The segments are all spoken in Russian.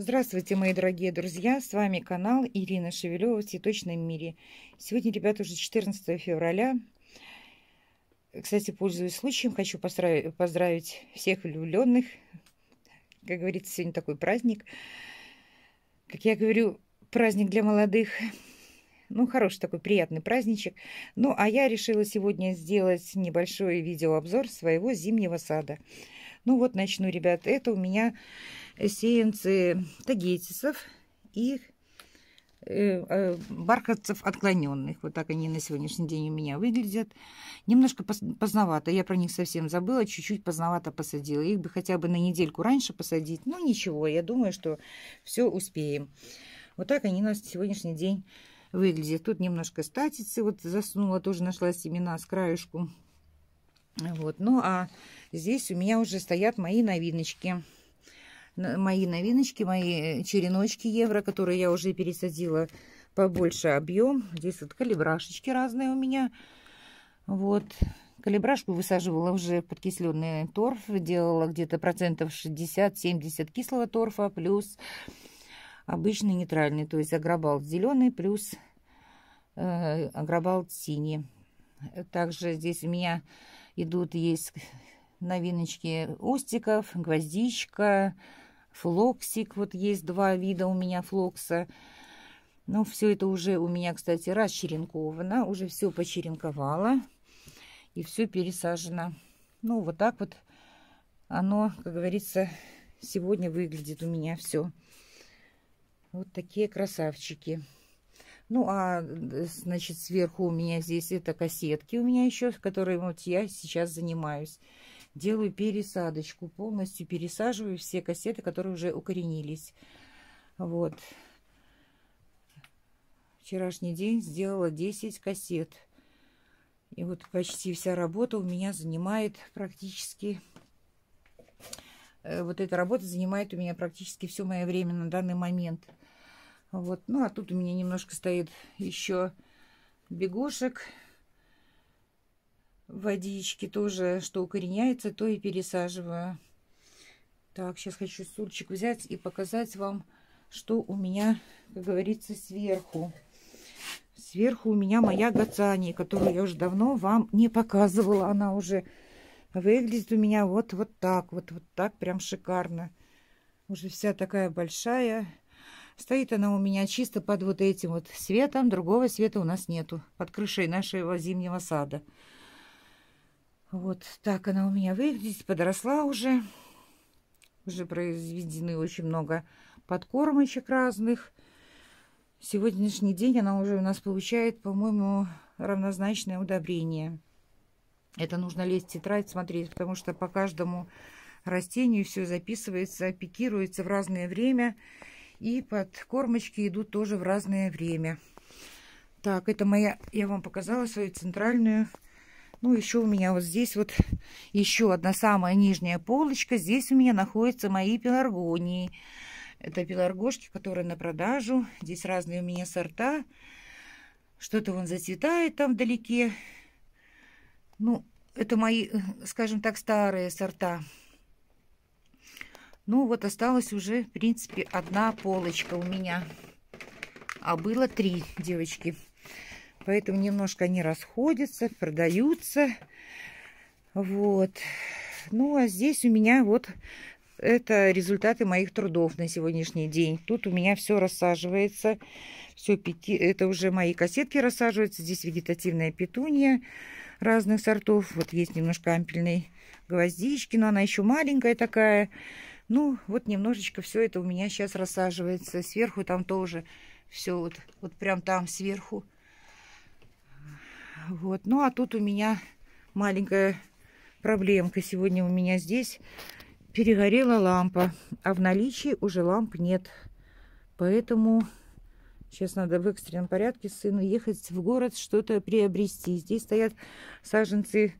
Здравствуйте, мои дорогие друзья! С вами канал Ирина Шевелева в Цветочном мире. Сегодня, ребята, уже 14 февраля. Кстати, пользуясь случаем, хочу поздравить всех влюбленных. Как говорится, сегодня такой праздник. Как я говорю, праздник для молодых. Ну, хороший такой приятный праздничек. Ну, а я решила сегодня сделать небольшой видеообзор своего зимнего сада. Ну, вот начну, ребят. Это у меня сеянцы тагетисов и э, э, бархатцев отклоненных. Вот так они на сегодняшний день у меня выглядят. Немножко поздновато. Я про них совсем забыла. Чуть-чуть поздновато посадила. Их бы хотя бы на недельку раньше посадить. Ну, ничего. Я думаю, что все успеем. Вот так они у нас сегодняшний день выглядит. Тут немножко статицы вот засунула, тоже нашла семена с краешку. Вот. Ну, а здесь у меня уже стоят мои новиночки. Мои новиночки, мои череночки евро, которые я уже пересадила побольше объем. Здесь вот калибрашечки разные у меня. Вот. Калибрашку высаживала уже подкисленный торф. Делала где-то процентов 60-70 кислого торфа. Плюс обычный нейтральный, то есть агробалт зеленый плюс э, агробалт синий. Также здесь у меня идут, есть новиночки кустиков, гвоздичка, флоксик. Вот есть два вида у меня флокса. Ну, все это уже у меня, кстати, расчеренковано. Уже все почеренковала. И все пересажено. Ну, вот так вот оно, как говорится, сегодня выглядит у меня все. Вот такие красавчики. Ну, а, значит, сверху у меня здесь это кассетки у меня еще, которые вот я сейчас занимаюсь. Делаю пересадочку, полностью пересаживаю все кассеты, которые уже укоренились. Вот. Вчерашний день сделала 10 кассет. И вот почти вся работа у меня занимает практически Э, вот эта работа занимает у меня практически все мое время на данный момент. Вот. Ну, а тут у меня немножко стоит еще бегушек, водички тоже, что укореняется, то и пересаживаю. Так, сейчас хочу стульчик взять и показать вам, что у меня, как говорится, сверху. Сверху у меня моя гацани, которую я уже давно вам не показывала. Она уже Выглядит у меня вот, вот так, вот, вот так, прям шикарно. Уже вся такая большая. Стоит она у меня чисто под вот этим вот светом. Другого света у нас нету. Под крышей нашего зимнего сада. Вот так она у меня выглядит. Подросла уже. Уже произведены очень много подкормочек разных. Сегодняшний день она уже у нас получает, по-моему, равнозначное удобрение. Это нужно лезть в тетрадь, смотреть, потому что по каждому растению все записывается, пикируется в разное время. И под кормочки идут тоже в разное время. Так, это моя, я вам показала свою центральную. Ну, еще у меня вот здесь вот еще одна самая нижняя полочка. Здесь у меня находятся мои пеларгонии. Это пеларгошки, которые на продажу. Здесь разные у меня сорта. Что-то вон зацветает там вдалеке. Ну, это мои, скажем так, старые сорта. Ну, вот осталась уже, в принципе, одна полочка у меня. А было три девочки. Поэтому немножко они расходятся, продаются. Вот. Ну, а здесь у меня вот это результаты моих трудов на сегодняшний день. Тут у меня все рассаживается. Все, пяти, это уже мои кассетки рассаживаются. Здесь вегетативная петуния разных сортов. Вот есть немножко ампельной гвоздички, но она еще маленькая такая. Ну, вот немножечко все это у меня сейчас рассаживается. Сверху там тоже все вот, вот прям там сверху. Вот, ну а тут у меня маленькая проблемка. Сегодня у меня здесь перегорела лампа, а в наличии уже ламп нет. Поэтому Сейчас надо в экстренном порядке сыну ехать в город что-то приобрести. Здесь стоят саженцы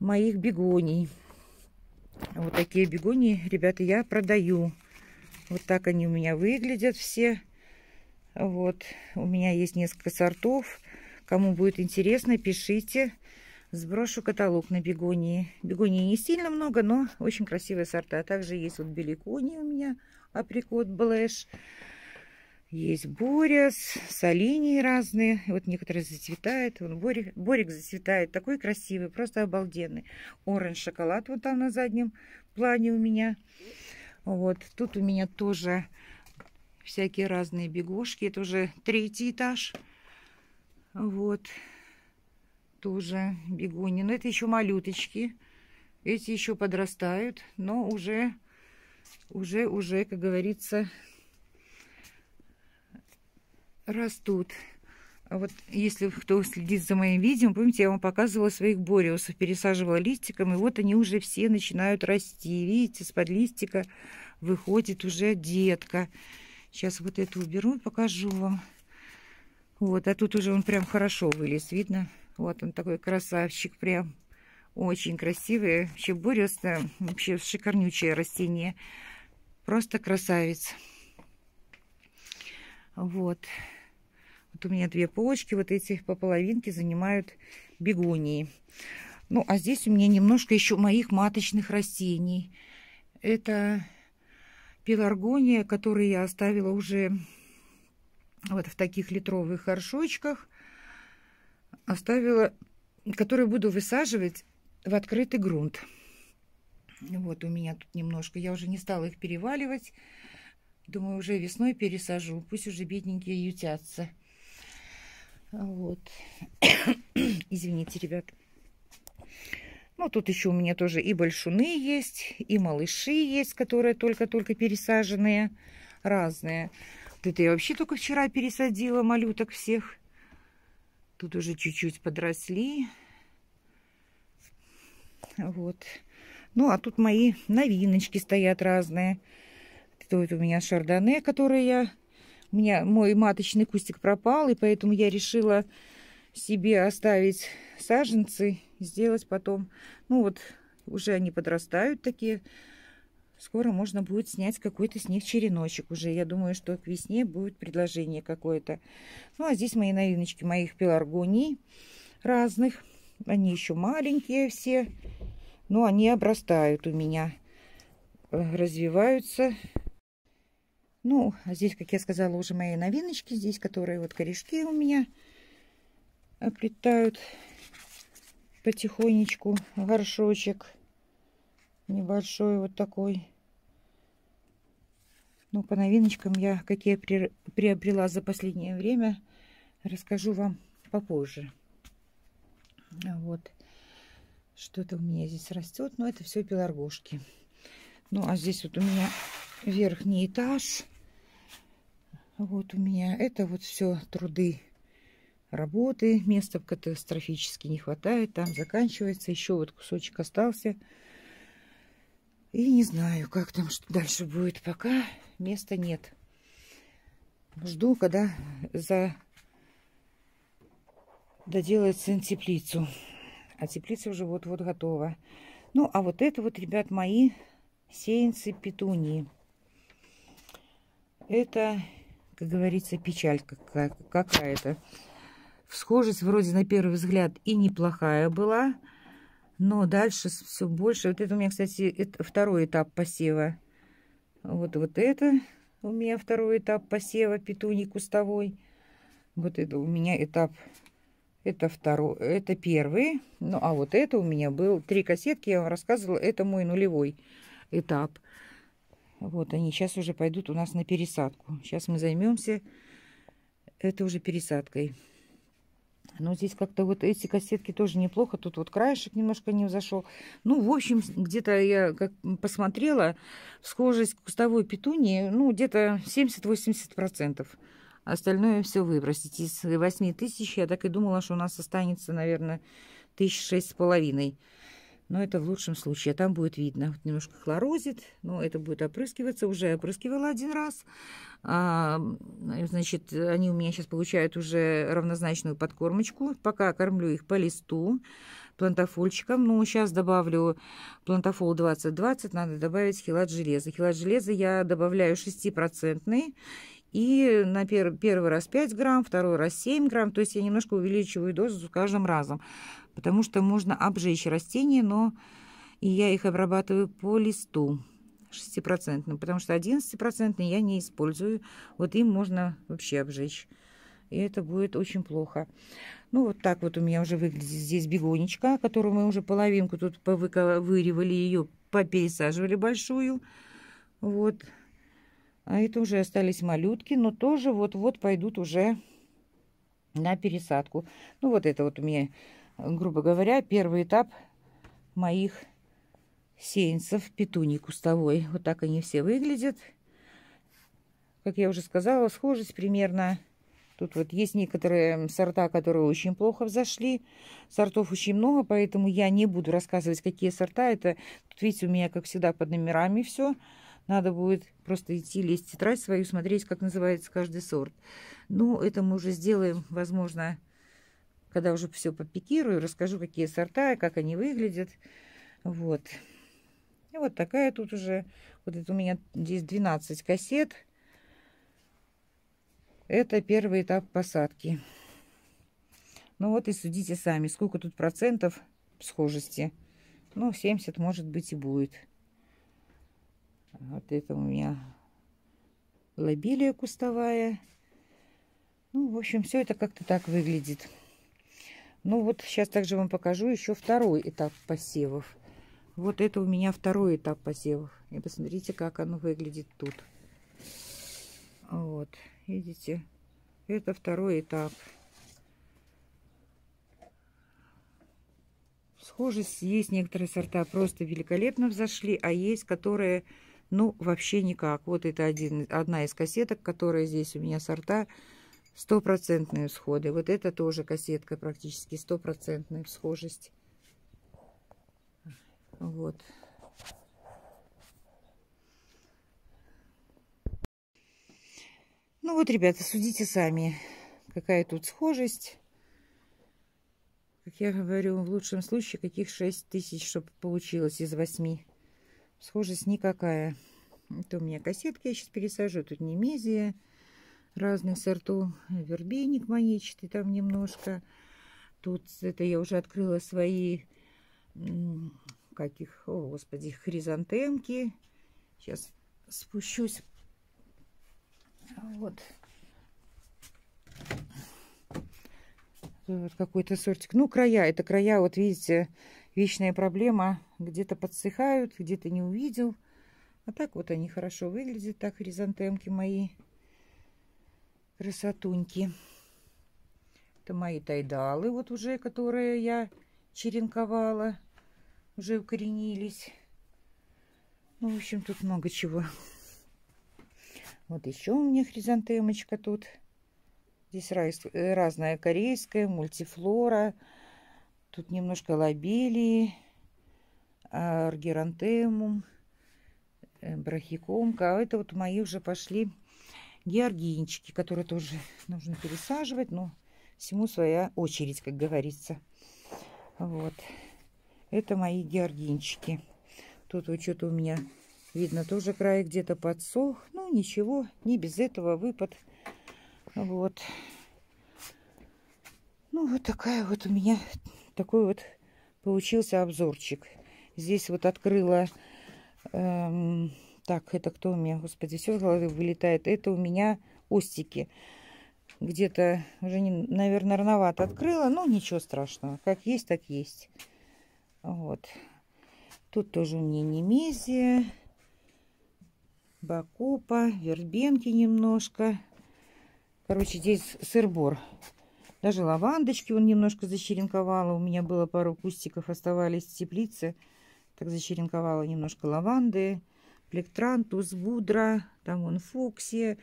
моих бегоний. Вот такие бегонии, ребята, я продаю. Вот так они у меня выглядят все. Вот. У меня есть несколько сортов. Кому будет интересно, пишите. Сброшу каталог на бегонии. Бегонии не сильно много, но очень красивые сорта. Также есть вот беликония у меня, априкот блэш. Есть борис, солинии разные. Вот некоторые зацветают. Вон борик, борик зацветает. Такой красивый, просто обалденный. Оранж шоколад вот там на заднем плане у меня. Вот. Тут у меня тоже всякие разные бегошки. Это уже третий этаж. Вот. Тоже бегони. Но это еще малюточки. Эти еще подрастают, но уже, уже, уже, как говорится, растут. А вот если кто следит за моим видео, помните, я вам показывала своих бориусов, пересаживала листиком, и вот они уже все начинают расти. Видите, с-под листика выходит уже детка. Сейчас вот это уберу и покажу вам. Вот, а тут уже он прям хорошо вылез, видно? Вот он такой красавчик, прям очень красивый. Вообще бориус, вообще шикарнючее растение. Просто красавец. Вот. Вот у меня две полочки, вот эти по половинке занимают бегонии. Ну, а здесь у меня немножко еще моих маточных растений. Это пеларгония, которую я оставила уже вот в таких литровых горшочках. Оставила, которые буду высаживать в открытый грунт. Вот у меня тут немножко. Я уже не стала их переваливать. Думаю, уже весной пересажу. Пусть уже бедненькие ютятся. Вот. Извините, ребят. Ну, тут еще у меня тоже и большуны есть, и малыши есть, которые только-только пересаженные. Разные. Это я вообще только вчера пересадила малюток всех. Тут уже чуть-чуть подросли. Вот. Ну, а тут мои новиночки стоят разные. Вот у меня шардоне, который я... У меня мой маточный кустик пропал, и поэтому я решила себе оставить саженцы, сделать потом. Ну вот, уже они подрастают такие. Скоро можно будет снять какой-то с них череночек уже. Я думаю, что к весне будет предложение какое-то. Ну, а здесь мои новиночки моих пеларгоний разных. Они еще маленькие все, но они обрастают у меня, э, развиваются. Ну, а здесь, как я сказала, уже мои новиночки. Здесь, которые вот корешки у меня оплетают потихонечку. Горшочек небольшой вот такой. Ну, по новиночкам я, какие приобрела за последнее время, расскажу вам попозже. Вот. Что-то у меня здесь растет. Но это все пеларгошки. Ну, а здесь вот у меня верхний этаж. Вот у меня это вот все труды работы. Места катастрофически не хватает. Там заканчивается. Еще вот кусочек остался. И не знаю, как там что дальше будет. Пока места нет. Жду, когда за доделается теплицу. А теплица уже вот-вот готова. Ну, а вот это вот, ребят, мои сеянцы петунии. Это как говорится, печаль какая-то. Схожесть вроде на первый взгляд и неплохая была, но дальше все больше. Вот это у меня, кстати, это второй этап посева. Вот, вот это у меня второй этап посева петуний кустовой. Вот это у меня этап, это второй, это первый. Ну, а вот это у меня был три кассетки, я вам рассказывала, это мой нулевой этап. Вот они сейчас уже пойдут у нас на пересадку. Сейчас мы займемся это уже пересадкой. Но здесь как-то вот эти кассетки тоже неплохо. Тут вот краешек немножко не взошел. Ну, в общем, где-то я как посмотрела, схожесть кустовой петунии, ну, где-то 70-80%. Остальное все выбросить. Из 8 тысяч я так и думала, что у нас останется, наверное, тысяч шесть с половиной. Но это в лучшем случае. Там будет видно. Вот немножко хлорозит. Но это будет опрыскиваться. Уже опрыскивала один раз. А, значит, они у меня сейчас получают уже равнозначную подкормочку. Пока кормлю их по листу плантофольчиком. Ну, сейчас добавлю плантофол 2020. Надо добавить хилат железа. Хилат железа я добавляю 6%. И на пер первый раз 5 грамм, второй раз 7 грамм. То есть я немножко увеличиваю дозу с каждым разом. Потому что можно обжечь растения, но и я их обрабатываю по листу 6%, потому что 11% я не использую. Вот им можно вообще обжечь. И это будет очень плохо. Ну, вот так вот у меня уже выглядит здесь бегонечка, которую мы уже половинку тут повыковыривали ее, попересаживали большую. Вот. А это уже остались малютки, но тоже вот-вот пойдут уже на пересадку. Ну, вот это вот у меня, грубо говоря, первый этап моих сеянцев петуний кустовой. Вот так они все выглядят. Как я уже сказала, схожесть примерно. Тут вот есть некоторые сорта, которые очень плохо взошли. Сортов очень много, поэтому я не буду рассказывать, какие сорта это. Тут, видите, у меня, как всегда, под номерами все. Надо будет просто идти, лезть в тетрадь свою, смотреть, как называется каждый сорт. Ну, это мы уже сделаем, возможно, когда уже все попикирую, расскажу, какие сорта, как они выглядят. Вот. И вот такая тут уже, вот это у меня здесь 12 кассет. Это первый этап посадки. Ну вот и судите сами, сколько тут процентов схожести. Ну, 70 может быть и будет. Вот это у меня лобилия кустовая. Ну, в общем, все это как-то так выглядит. Ну вот, сейчас также вам покажу еще второй этап посевов. Вот это у меня второй этап посевов. И посмотрите, как оно выглядит тут. Вот, видите? Это второй этап. Схожесть есть некоторые сорта просто великолепно взошли, а есть, которые, ну, вообще никак. Вот это один, одна из кассеток, которая здесь у меня сорта стопроцентные всходы. Вот это тоже кассетка практически стопроцентная схожесть. Вот. Ну вот, ребята, судите сами, какая тут схожесть. Как я говорю, в лучшем случае каких 6 тысяч, чтобы получилось из 8. Схожесть никакая. Это у меня кассетка, я сейчас пересажу. Тут немезия разных сортов. Вербейник манечный там немножко. Тут это я уже открыла свои каких, о господи, хризантемки. Сейчас спущусь. Вот. Вот какой-то сортик. Ну, края. Это края, вот видите, вечная проблема. Где-то подсыхают, где-то не увидел. А так вот они хорошо выглядят. Так, хризантемки мои. Красотуньки. Это мои тайдалы, вот уже, которые я черенковала уже укоренились. Ну, в общем, тут много чего. Вот еще у меня хризантемочка тут. Здесь э, разная корейская, мультифлора. Тут немножко лобелии, аргерантемум, э, брахикомка. А это вот мои уже пошли георгинчики, которые тоже нужно пересаживать. Но всему своя очередь, как говорится. Вот. Это мои георгинчики. Тут вот что-то у меня видно тоже край где-то подсох. Ну, ничего, не без этого выпад. Вот. Ну, вот такая вот у меня такой вот получился обзорчик. Здесь вот открыла... Эм, так, это кто у меня? Господи, все с головы вылетает. Это у меня остики. Где-то уже, наверное, рановато открыла. Но ничего страшного. Как есть, так есть. Вот. Тут тоже у меня немезия, бакупа, вербенки немножко. Короче, здесь сыр-бор. Даже лавандочки он немножко зачеренковала. У меня было пару кустиков, оставались в теплице. Так зачеренковала немножко лаванды. Плектрантус, будра, там вон фуксия.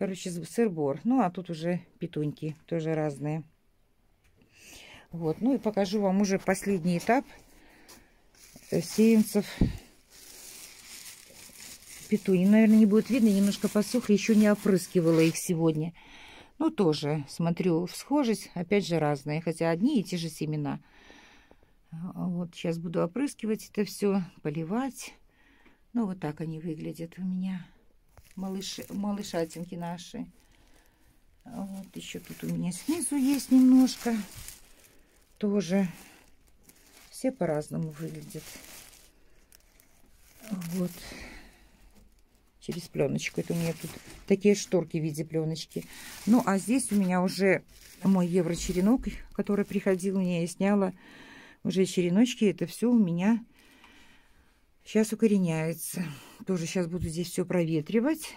Короче, сырбор. Ну, а тут уже петуньки, тоже разные. Вот, ну и покажу вам уже последний этап сеянцев петуни. Наверное, не будет видно, немножко посохли, еще не опрыскивала их сегодня. Ну, тоже, смотрю, схожесть, опять же, разные, хотя одни и те же семена. Вот сейчас буду опрыскивать это все, поливать. Ну, вот так они выглядят у меня, малыши, малышатинки наши. Вот еще тут у меня снизу есть немножко тоже Все по-разному выглядят. Вот. Через пленочку. Это у меня тут такие шторки в виде пленочки. Ну, а здесь у меня уже мой евро-черенок, который приходил мне, я сняла уже череночки. Это все у меня сейчас укореняется. Тоже сейчас буду здесь все проветривать.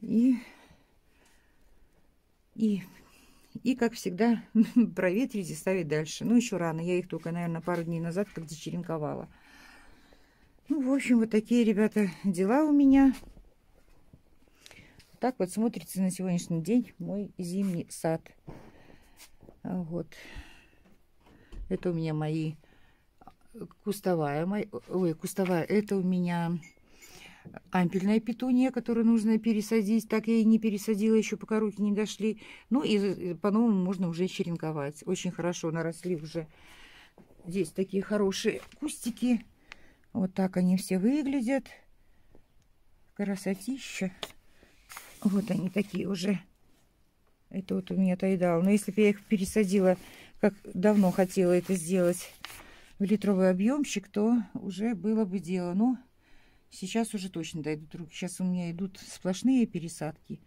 И, и, и как всегда, проветрить и ставить дальше. Ну, еще рано. Я их только, наверное, пару дней назад как зачеренковала. Ну, в общем, вот такие, ребята, дела у меня. Так вот смотрится на сегодняшний день мой зимний сад. Вот. Это у меня мои кустовая. Ой, кустовая. Это у меня ампельная петуния, которую нужно пересадить. Так я и не пересадила еще, пока руки не дошли. Ну и по-новому можно уже черенковать. Очень хорошо наросли уже. Здесь такие хорошие кустики. Вот так они все выглядят. Красотища. Вот они такие уже. Это вот у меня тайдал. Но если бы я их пересадила, как давно хотела это сделать, в литровый объемчик, то уже было бы дело. Но Сейчас уже точно дойдут руки. Сейчас у меня идут сплошные пересадки.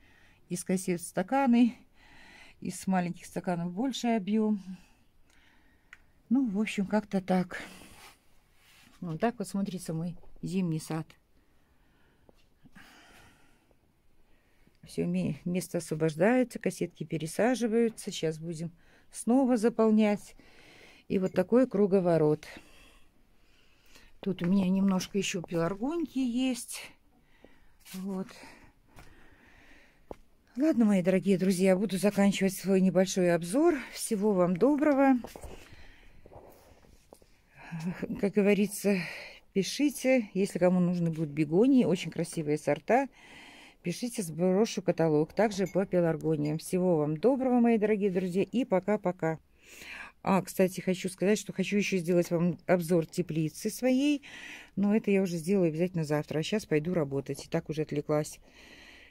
Из кассет стаканы, из маленьких стаканов больший объем. Ну, в общем, как-то так. Вот так вот смотрится мой зимний сад. Все, место освобождается, кассетки пересаживаются. Сейчас будем снова заполнять. И вот такой круговорот. Тут у меня немножко еще пеларгоньки есть. Вот. Ладно, мои дорогие друзья, буду заканчивать свой небольшой обзор. Всего вам доброго. Как говорится, пишите, если кому нужны будут бегонии, очень красивые сорта. Пишите, сброшу каталог. Также по пеларгониям. Всего вам доброго, мои дорогие друзья, и пока-пока. А, кстати, хочу сказать, что хочу еще сделать вам обзор теплицы своей. Но это я уже сделаю обязательно завтра. А сейчас пойду работать. И так уже отвлеклась.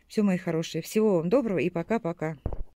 Все, мои хорошие. Всего вам доброго и пока-пока.